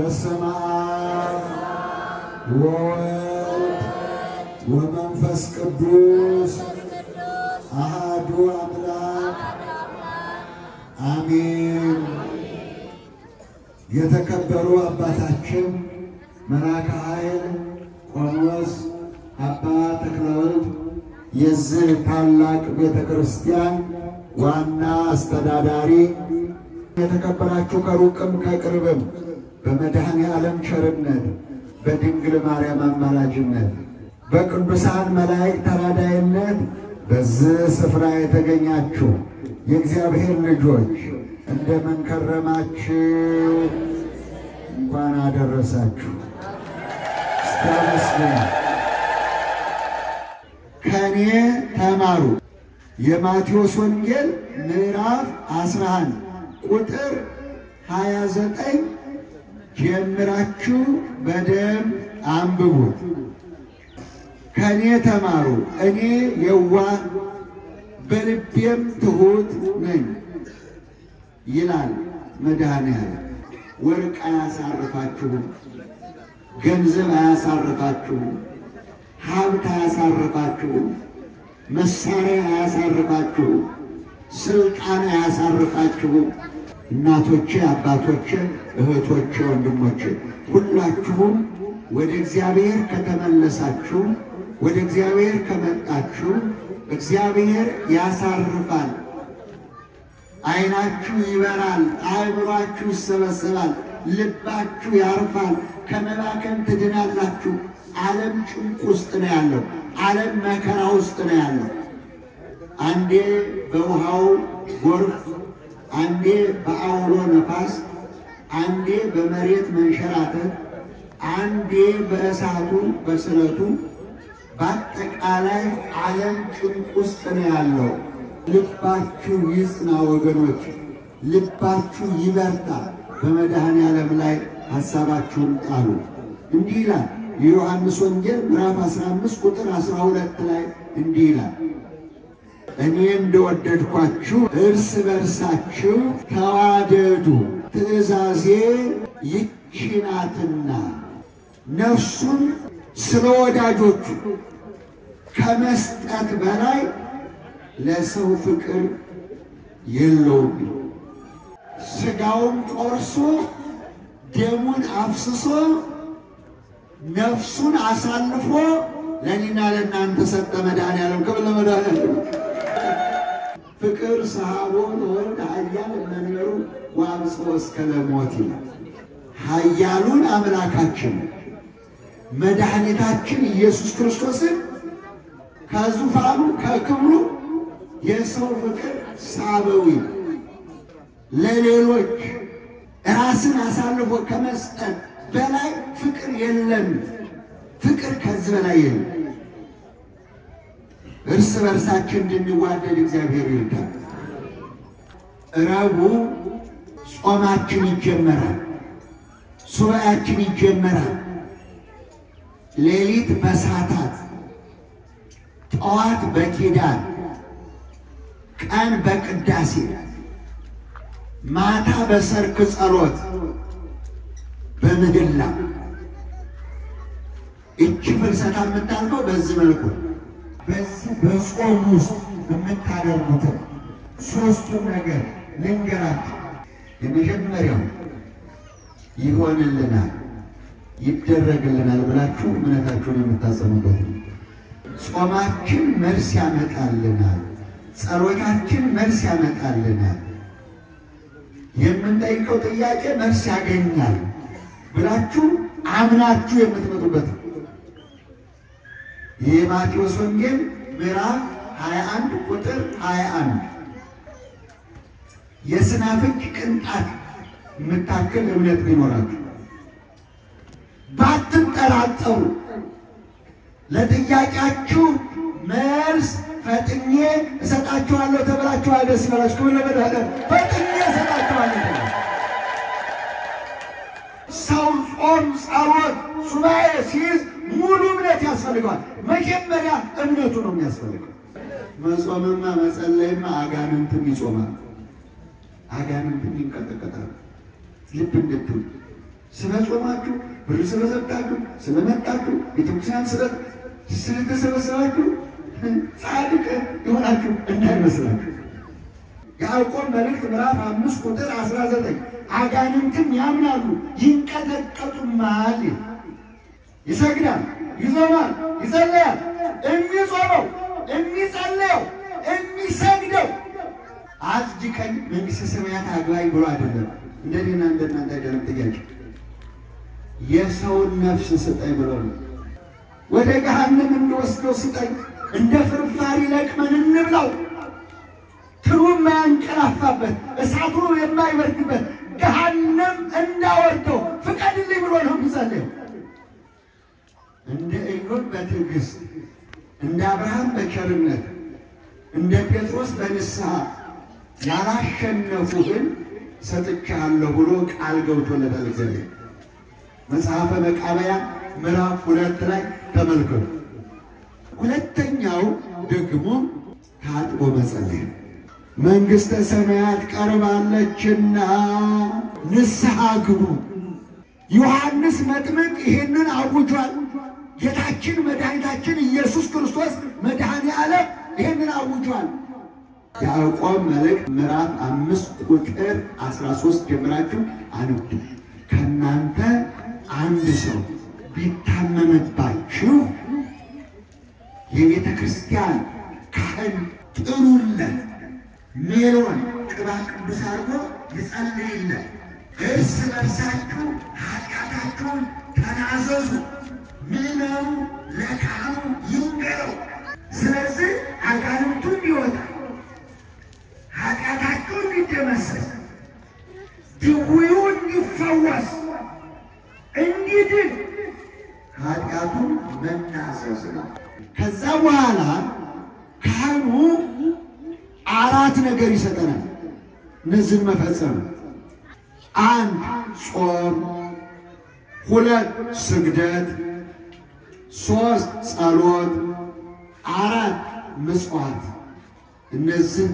በስመ አብ ወወልድ ወመንፈስ ቅዱስ አሐዱ አምላክ አሜን። የተከበሩ አባታችን መልአከ ኃይል ቆሞስ አባ ተክለወልድ የዚህ ታላቅ ቤተ ክርስቲያን ዋና አስተዳዳሪ፣ የተከበራችሁ ከሩቅም ከቅርብም በመድኃኔ ዓለም ቸርነት በድንግል ማርያም አማላጅነት በቅዱሳን መላእክት ተራዳይነት በዚህ ስፍራ የተገኛችሁ የእግዚአብሔር ልጆች እንደምን ከረማችሁ? እንኳን አደረሳችሁ። እስቲ አመስግኑ። ከእኔ ተማሩ። የማቴዎስ ወንጌል ምዕራፍ 11 ቁጥር 29 ጀምራችሁ በደንብ አንብቡት። ከእኔ ተማሩ፣ እኔ የዋህ በልቤም ትሑት ነኝ ይላል መድኃኔዓለም። ወርቅ አያሳርፋችሁም፣ ገንዘብ አያሳርፋችሁም፣ ሀብት አያሳርፋችሁም፣ መሳሪያ አያሳርፋችሁም፣ ስልጣን አያሳርፋችሁም። እናቶቼ፣ አባቶቼ፣ እህቶቼ፣ ወንድሞቼ ሁላችሁም ወደ እግዚአብሔር ከተመለሳችሁ ወደ እግዚአብሔር ከመጣችሁ እግዚአብሔር ያሳርፋል። ዓይናችሁ ይበራል፣ አእምሯችሁ ይሰበሰባል፣ ልባችሁ ያርፋል፣ ከመባከን ትድናላችሁ። ዓለም ጭንቅ ውስጥ ነው ያለው። ዓለም መከራ ውስጥ ነው ያለው። አንዴ በውሃው ጎርፍ፣ አንዴ በአውሎ ነፋስ፣ አንዴ በመሬት መንሸራተት፣ አንዴ በእሳቱ በስለቱ፣ በአጠቃላይ ዓለም ጭንቅ ውስጥ ነው ያለው። ልባችሁ ይጽና ወገኖች፣ ልባችሁ ይበርታ። በመድኃኔ ዓለም ላይ ሐሳባችሁን ጣሉ። እንዲህ ይላል የዮሐንስ ወንጌል ምዕራፍ 15 ቁጥር 12 ላይ እንዲህ ይላል እኔ እንደወደድኳችሁ እርስ በርሳችሁ ተዋደዱ፣ ትእዛዜ ይህች ናትና ነፍሱን ስለ ወዳጆቹ ከመስጠት በላይ ለሰው ፍቅር የለውም። ሥጋውን ቆርሶ ደሙን አፍስሶ ነፍሱን አሳልፎ ለእኔና ለእናንተ ሰጠ። መድኃኔዓለም ክብር ለመድኃኔዓለም። ፍቅር ሰሐቦ ለወልድ ኃያል መምህሩ ወአብጽሖ እስከ ለሞት ይላል። ኃያሉን አምላካችን መድኃኒታችን ኢየሱስ ክርስቶስን ከዙፋኑ ከክብሩ የሰው ፍቅር ሳበዊ ለሌሎች ራስን አሳልፎ ከመስጠት በላይ ፍቅር የለም። ፍቅር ከዚህ በላይ የለም። እርስ በርሳችን እንድንዋደድ እግዚአብሔር ይርዳል። ረቡዕ ጾማችን ይጀመራል። ሱባኤያችን ይጀመራል። ሌሊት በሳታት ጠዋት በኪዳን ቀን በቅዳሴ ማታ በሰርክ ጸሎት በምህላ እቺ ፍልሰታ የምታልፈው በዚህ መልኩ በዚህ በጾም ውስጥ የምታደርጉትን ሶስቱን ነገር ልንገራችሁ። የመጀመሪያው ይሆንልናል፣ ይደረግልናል ብላችሁ እምነታችሁን የምታጸኑበት ነው። ጾማችን መልስ ያመጣልናል፣ ጸሎታችን መልስ ያመጣልናል፣ የምንጠይቀው ጥያቄ መልስ ያገኛል ብላችሁ አምናችሁ የምትመጡበት ነው። የማቴዎስ ወንጌል ምዕራፍ 21 ቁጥር 21 የስናፍጭ ቅንጣት የምታክል እምነት ቢኖራችሁ ባትጠራጠሩ ለጥያቄያችሁ መልስ ፈጥኜ እሰጣችኋለሁ ተብላችኋል። ደስ ይበላችሁ። ክብር ለመድኃኒዓለም። ፈጥኜ እሰጣችኋለሁ። ሰው ጾም፣ ጸሎት፣ ሱባኤ ሲይዝ ሙሉ እምነት ያስፈልገዋል። መጀመሪያ እምነቱ ነው የሚያስፈልገው። መጾምማ መጸለይማ አጋንንትም ይጾማል፣ አጋንንትም ይንቀጠቀጣል። ልብ እንድትሉ ስለጾማችሁ፣ ብር ስለሰጣችሁ፣ ስለመጣችሁ፣ ቤተክርስቲያን ስለተሰበሰባችሁ ጻድቅ የሆናችሁ እንዳይመስላችሁ። ያዕቆብ መልእክት ምዕራፍ አምስት ቁጥር አስራ ዘጠኝ አጋንንትም ያምናሉ ይንቀጠቀጡማል፣ ይሰግዳል፣ ይጾማል፣ ይጸለያል። የሚጾመው የሚጸለየው የሚሰግደው አጽድቀኝ መንግሥተ ሰማያት አግባኝ ብሎ አይደለም። እንደኔና እንደናንተ አይደለም። ጥያቄ የሰውን ነፍስ ስጠኝ ብሎ ነው። ወደ ገሃነም እንወስደው ስጠኝ፣ እንደ ፍርፋሪ ለቅመን እንብላው ትሩ የማያንቀላፋበት እሳቱ የማይበርድበት ገሃነም እንዳወርደው ፍቀድልኝ ብሎ ነው የሚጸልየው። እንደ ኢዮብ በትዕግስት እንደ አብርሃም በቸርነት እንደ ጴጥሮስ በንስሐ ያላሸነፉህን ሰጥቻለሁ ብሎ ቃል ገብቶለታል እግዚአብሔር። መጽሐፈ መቃብያን ምዕራፍ ሁለት ላይ ተመልከቱ። ሁለተኛው ደግሞ ታጥቦ መጸለይ መንግሥተ ሰማያት ቀርባለችና ንስሐ ግቡ። ዮሐንስ መጥምቅ ይህንን አውጇል። ጌታችን መድኃኒታችን ኢየሱስ ክርስቶስ መድኃኔ ዓለም ይህንን አውጇል። ያዕቆብ መልእክት ምዕራፍ አምስት ቁጥር አስራ ሶስት ጀምራችሁ አንዱ ከእናንተ አንድ ሰው ቢታመምባችሁ የቤተ ክርስቲያን ካህን ጥሩለት ሜሮን ቅባ ቅዱስ አድርጎ ይጸልይለት። እርስ በርሳችሁ ኃጢአታችሁን ተናዘዙ፣ ምዕመኑ ለካህኑ ይንገረው። ስለዚህ አጋንንቱን ይወጣል፣ ኃጢአታችሁ እንዲደመሰስ፣ ድውዩ እንዲፈወስ፣ እንዲድን ኃጢአቱን መናዘዝ ነው። ከዛ በኋላ ካህኑ አራት ነገር ይሰጠናል። እነዚህን መፈጸም አንድ ጾም፣ ሁለት ስግደት፣ ሶስት ጸሎት፣ አራት ምጽዋት። እነዚህ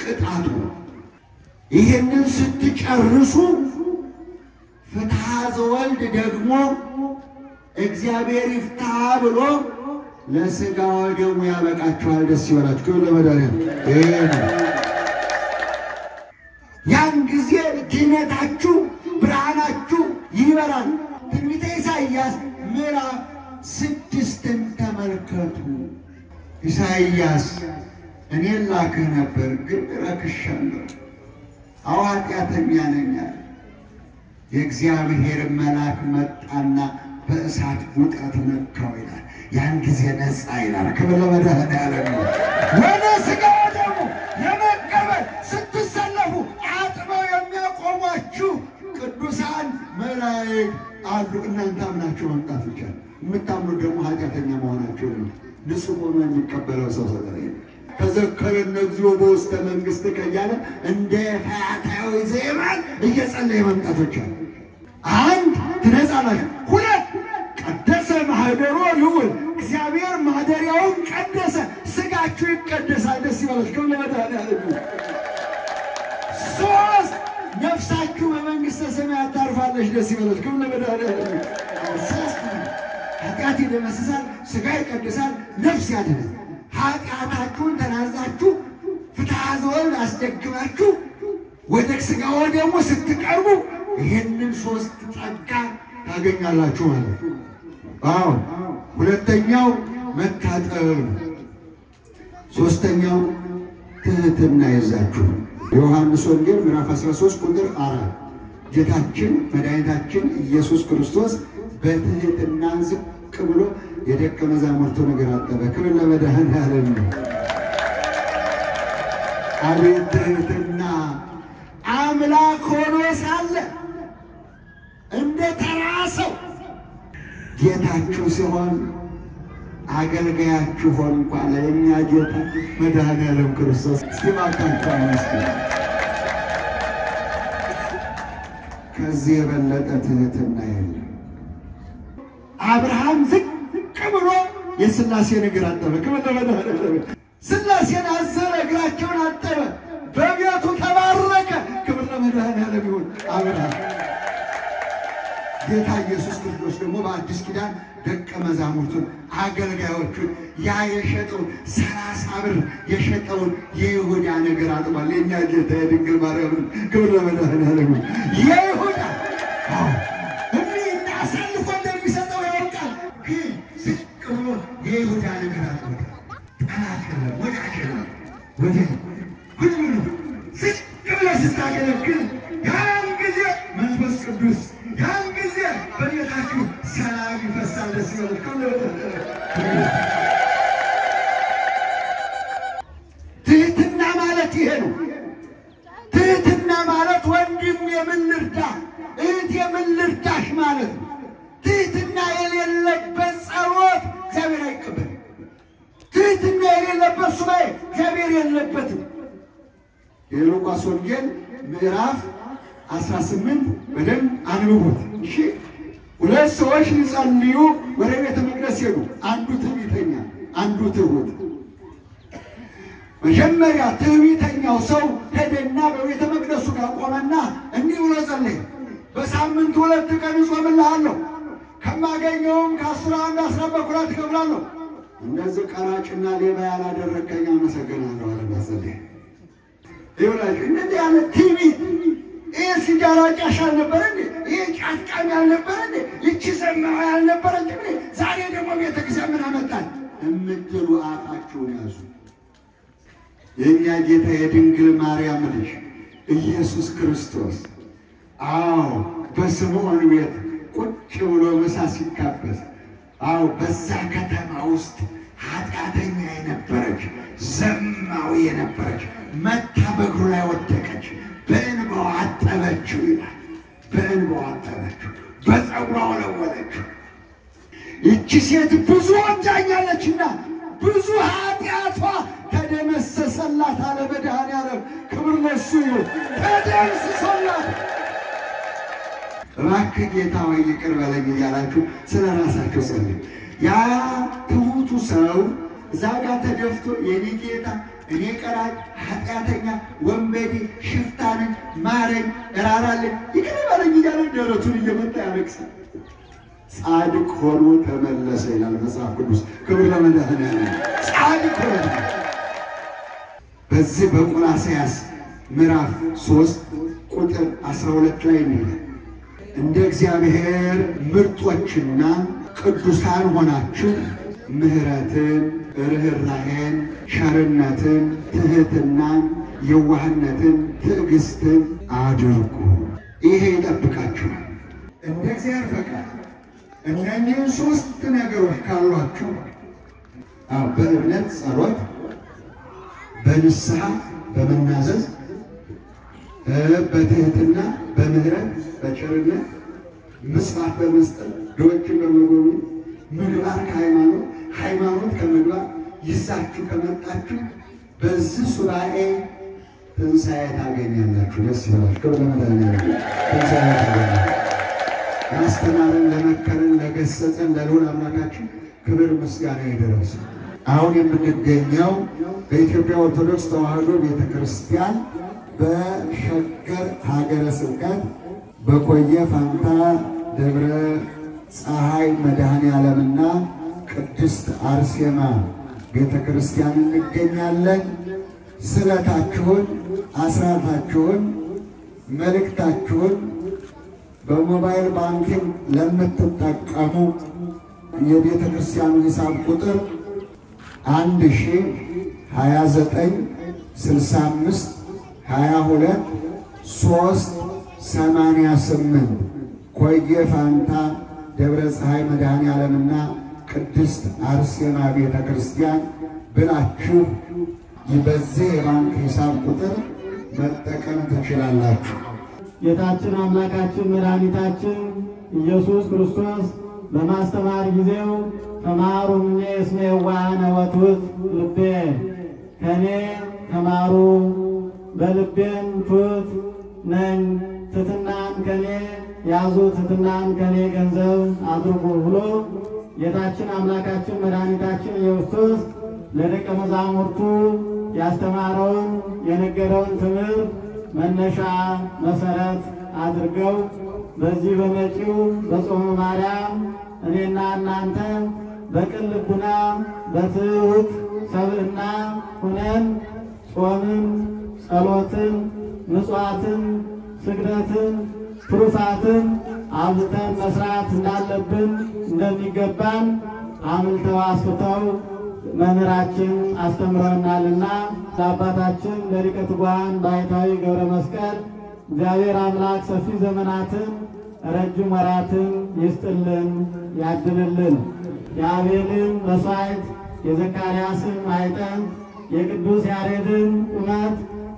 ቅጣቱ ይህንን ስትጨርሱ ፍትሐ ዘወልድ ደግሞ እግዚአብሔር ይፍታ ብሎ ለሥጋ ወደሙ ያበቃችኋል። ደስ ይበላችሁ። ክብር ለመድኃኒዓለም። ያን ጊዜ ድነታችሁ ብርሃናችሁ ይበራል። ትንቢተ ኢሳይያስ ምዕራፍ ስድስትን ተመልከቱ። ኢሳይያስ እኔን ላክህ ነበር፣ ግን ረክሻለሁ፣ አዎ ኃጢአተኛ ነኝ አለ። የእግዚአብሔር መልአክ መጣና በእሳት ውጠት ነካው ይላል። ያን ጊዜ ነፃ ይላል። ክብር ለመድኃኒዓለም። ወደ ይቀደሳል። ደስ ይበላችሁ። ክብር ለመድኃኒዓለም። ሶስት ነፍሳችሁ በመንግሥተ ሰማያት ታርፋለች። ደስ ይበላችሁ። ክብር ለመድኃኒዓለም። ሶስት ኃጢአት ይደመስሳል፣ ስጋ ይቀድሳል፣ ነፍስ ያድናል። ኃጢአታችሁን ተናዛችሁ ፍትሐ ዘወልድ አስደግማችሁ ወደ ሥጋ ወደሙ ስትቀርቡ ይህንን ሶስት ጸጋ ታገኛላችሁ ማለት ነው። አዎ ሁለተኛው መታጠብ ነው። ሶስተኛው ትህትና ይዛችሁ የዮሐንስ ወንጌል ምዕራፍ 13 ቁጥር አራት ጌታችን መድኃኒታችን ኢየሱስ ክርስቶስ በትህትና ዝቅ ብሎ የደቀ መዛሙርቱ እግር አጠበ። ክብር ለመድኃኒዓለም ነው። አቤት ትህትና! አምላክ ሆኖ ሳለ እንደ ተራ ሰው ጌታችሁ ሲሆን አገልጋያችሁ ሆን ለእኛ ጌታ መድኃኒዓለም ክርስቶስ እስኪባካችሁ አመስግኑ። ከዚህ የበለጠ ትህትና የለም። አብርሃም ዝቅ ብሎ የሥላሴን እግር አጠበ። ሥላሴን አዘለ፣ እግራቸውን አጠበ፣ በቤቱ ተባረከ። ክብር ለመድኃኒዓለም ይሁን። አብርሃም ጌታ ኢየሱስ ክርስቶስ ደግሞ በአዲስ ኪዳን ደቀ መዛሙርቱን አገልጋዮቹን ያ የሸጠውን ሰላሳ ብር የሸጠውን የይሁዳ ነገር አጥቧል። የእኛ ጌታ የድንግል ማርያምን ክብር ለመድኃኔዓለም የይሁዳ አሳልፎ እንደሚሰጠው ያውቃል። ግን ዝቅ ብሎ የይሁዳ ነገር አጥቧል። ጠላት ወዳጅ የለም። ትህትና ማለት ወንድም የምን ልርዳ፣ እህት የምን ልርዳሽ ማለት ነው። ትህትና የሌለበት ጸሎት እግዚአብሔር አይቀበልም። ትህትና የሌለበት ሱባኤ እግዚአብሔር የለበትም። የሉቃስ ወንጌል ምዕራፍ 18 በደንብ አንብቡት። እሺ ሁለት ሰዎች ሊጸልዩ ወደ ቤተ መቅደስ ሄዱ። አንዱ ትዕቢተኛ፣ አንዱ ትሑት። መጀመሪያ ትዕቢተኛው ሰው ሄደና በቤተ መቅደሱ ጋር ቆመና እንዲህ ብሎ ጸለየ። በሳምንት ሁለት ቀን እጾምልሃለሁ፣ ከማገኘውም ከአስራ አንድ አስራ በኩራት እከፍላለሁ። እንደዚህ ቀራጭና ሌባ ያላደረከኝ አመሰግናለሁ አለና ጸለየ። ይኸውላችሁ እንደዚህ ያለ ትዕቢት ይህ ሲጋራ ጫሽ አልነበረ እንዴ? ይህ ጫት ቃሚ አልነበረ እንዴ? ይቺ ዘማዊ አልነበረች እንዴ? ዛሬ ደግሞ ቤተክርስቲያን ምን አመጣል እምትሉ አፋችሁን ያዙ። የእኛ ጌታ የድንግል ማርያም ልጅ ኢየሱስ ክርስቶስ አዎ በስምዖን ቤት ቁጭ ብሎ ምሳ ሲካበስ አዎ በዛ ከተማ ውስጥ ኃጢአተኛ የነበረች ዘማዊ የነበረች መታ በእግሩ ላይ ወደቀች። በእንባዋ አጠበችው ይላል። በእንባዋ አጠበችው፣ በፀጉሯ ወለወለችው። ይቺ ሴት ብዙ ወንጃኛለችና ብዙ ኃጢአቷ ተደመሰሰላት አለ መድኃኔዓለም። ክብር ለሱ ይሁን። ተደምስሶላት እባክህ ጌታ ወይ ይቅር በለኝ እያላችሁ ስለ ራሳችሁ ጸልዩ። ያ ትሑቱ ሰው እዛ ጋር ተደፍቶ የኔ ጌታ እኔ ቀራጭ፣ ኃጢአተኛ፣ ወንበዴ፣ ሽፍታ ነኝ፣ ማረኝ፣ እራራልኝ፣ ይቅር በለኝ እያለ ደረቱን እየመጣ ያለቅሳል። ጻድቅ ሆኖ ተመለሰ ይላል መጽሐፍ ቅዱስ። ክብር ለመድኃኔዓለም። ጻድቅ ሆኖ በዚህ በቆላስይስ ምዕራፍ ሦስት ቁጥር 12 ላይ ነው እንደ እግዚአብሔር ምርጦችና ቅዱሳን ሆናችሁ ምሕረትን፣ ርኅራኄን፣ ቸርነትን፣ ትሕትናን፣ የዋህነትን፣ ትዕግስትን አድርጉ። ይሄ ይጠብቃችኋል። እንደ እግዚአብሔር ፈቃድ እነኚህን ሦስት ነገሮች ካሏችሁ በእምነት ጸሎት፣ በንስሐ በመናዘዝ በትህትና በምህረት በቸርነት ምስፋት በመስጠት ድሆችን በመጎብኘት ምግባር ከሃይማኖት ሃይማኖት ከምግባር ይዛችሁ ከመጣችሁ በዚህ ሱባኤ ትንሣኤ ታገኛላችሁ። ደስ ይበላችሁ። ያስተማረን ለመከረን ለገሰጸን ለልዑል አምላካችን ክብር ምስጋና ይድረስ። አሁን የምንገኘው በኢትዮጵያ ኦርቶዶክስ ተዋሕዶ ቤተ ክርስቲያን በሸገር ሀገረ ስብከት በኮየ ፋንታ ደብረ ፀሐይ መድኃኔ ዓለምና ቅድስት አርሴማ ቤተ ክርስቲያን እንገኛለን። ስለታችሁን፣ አስራታችሁን፣ መልእክታችሁን በ mobile banking ለምትጠቀሙ የቤተ ክርስቲያኑ ሂሳብ ቁጥር አንድ ሺ ሀያ ዘጠኝ ስልሳ አምስት ሀያ ሁለት ሶስት ሰማንያ ስምንት ኮየ ፋንታ ደብረ ፀሐይ መድኃኔ ዓለምና ቅድስት አርሴማ ቤተ ክርስቲያን ብላችሁ በዚህ የባንክ ሂሳብ ቁጥር መጠቀም ትችላላችሁ። ጌታችን አምላካችን መድኃኒታችን ኢየሱስ ክርስቶስ በማስተማር ጊዜው ተማሩ እምኔ እስመ የዋሃነ ወትሑት ልቤ፣ ከኔ ተማሩ በልቤም ትሑት ነኝ፣ ትሕትናን ከኔ ያዙ፣ ትሕትናን ከኔ ገንዘብ አድርጉ ብሎ ጌታችን አምላካችን መድኃኒታችን ኢየሱስ ለደቀ መዛሙርቱ ያስተማረውን የነገረውን ትምህርት መነሻ መሰረት አድርገው በዚህ በመጪው በጾመ ማርያም እኔና እናንተ በቅን ልቡና በትሑት ሰብእና ሁነን ጾምን፣ ጸሎትን፣ ምጽዋትን፣ ስግደትን፣ ትሩፋትን አብዝተን መስራት እንዳለብን እንደሚገባን አምልተው አስፍተው መምህራችን አስተምረውናልና ለአባታችን ለሊቀ ትጉሃን ባሕታዊ ገብረ መስቀል እግዚአብሔር አምላክ ሰፊ ዘመናትን ረጅም ወራትን ይስጥልን ያድልልን። የአቤልን መሥዋዕት የዘካርያስን ማኅፀን የቅዱስ ያሬድን ቁመት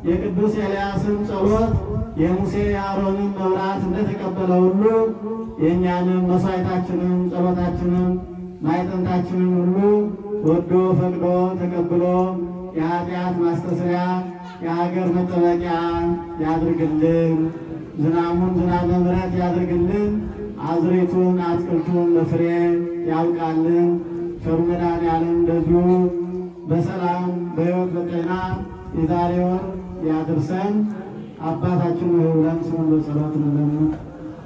የቅዱስ ኤልያስን ጸሎት የሙሴ የአሮንን መብራት እንደተቀበለ ሁሉ የእኛንም መሥዋዕታችንን ጸሎታችንን ማዕጠንታችንን ሁሉ ወዶ ፈቅዶ ተቀብሎ የኃጢአት ማስተስሪያ የሀገር መጠበቂያ ያድርግልን። ዝናሙን ዝናበ ምሕረት ያድርግልን። አዝሬቱን አትክልቱን ለፍሬ ያብቃልን። ቸሩ መድኃኔዓለም እንደዚሁ በሰላም በሕይወት በጤና የዛሬውን ያድርሰን። አባታችን ሆይ ስሙን በጸሎት እንለምን።